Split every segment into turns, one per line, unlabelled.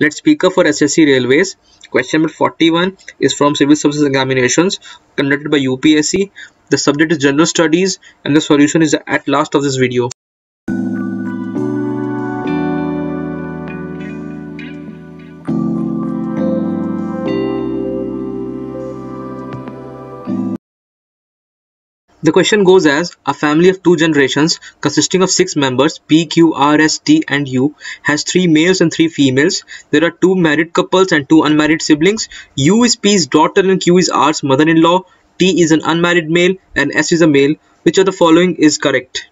Let's speak up for SSC Railways. Question number 41 is from Civil Services Examinations conducted by UPSC. The subject is General Studies and the solution is at last of this video. The question goes as a family of two generations consisting of six members P, Q, R, S, T and U has three males and three females. There are two married couples and two unmarried siblings. U is P's daughter and Q is R's mother-in-law. T is an unmarried male and S is a male. Which of the following is correct?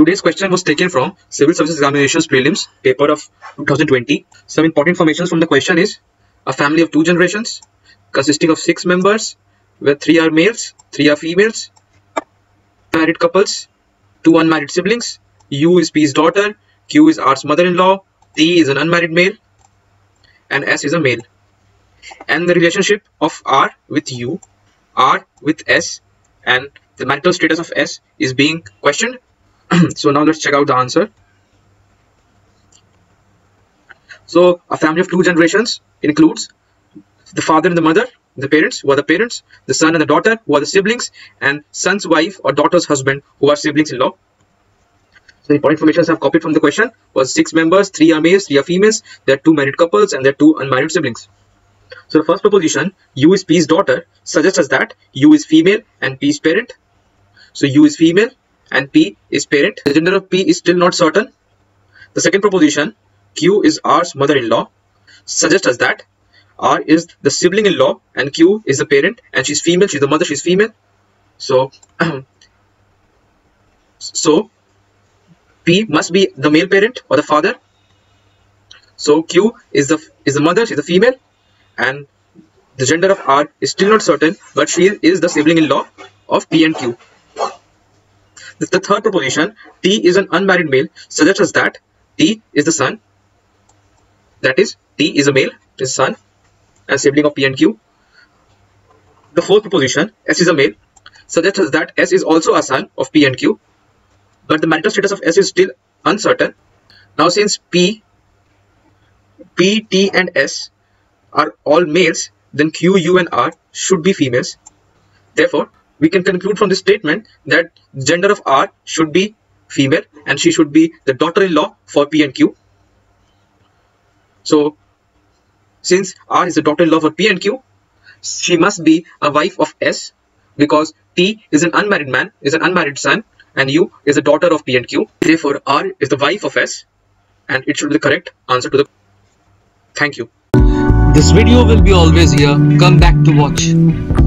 Today's question was taken from Civil Services Examinations Prelims paper of 2020. Some important information from the question is a family of two generations consisting of six members where three are males, three are females, married couples, two unmarried siblings, U is P's daughter, Q is R's mother-in-law, T is an unmarried male, and S is a male. And the relationship of R with U, R with S, and the marital status of S is being questioned so now let's check out the answer. So a family of two generations includes the father and the mother the parents who are the parents the son and the daughter who are the siblings and son's wife or daughter's husband who are siblings-in-law. So the important information I have copied from the question was six members three are males three are females. There are two married couples and there are two unmarried siblings. So the first proposition u is p's daughter suggests us that u is female and p is parent. So u is female and P is parent. The gender of P is still not certain. The second proposition, Q is R's mother-in-law, suggests that R is the sibling-in-law and Q is the parent and she's female, she's the mother, she's female. So, so P must be the male parent or the father. So Q is the is the mother, she's the female, and the gender of R is still not certain, but she is the sibling-in-law of P and Q. The third proposition, T is an unmarried male, suggests that T is the son. That is, T is a male, is son, and sibling of P and Q. The fourth proposition, S is a male, suggests that S is also a son of P and Q. But the marital status of S is still uncertain. Now since P, P, T and S are all males, then Q, U and R should be females. Therefore, we can conclude from this statement that gender of R should be female and she should be the daughter-in-law for P and Q. So since R is the daughter-in-law for P and Q, she must be a wife of S because T is an unmarried man, is an unmarried son and U is a daughter of P and Q. Therefore, R is the wife of S and it should be the correct answer to the Thank you.
This video will be always here. Come back to watch.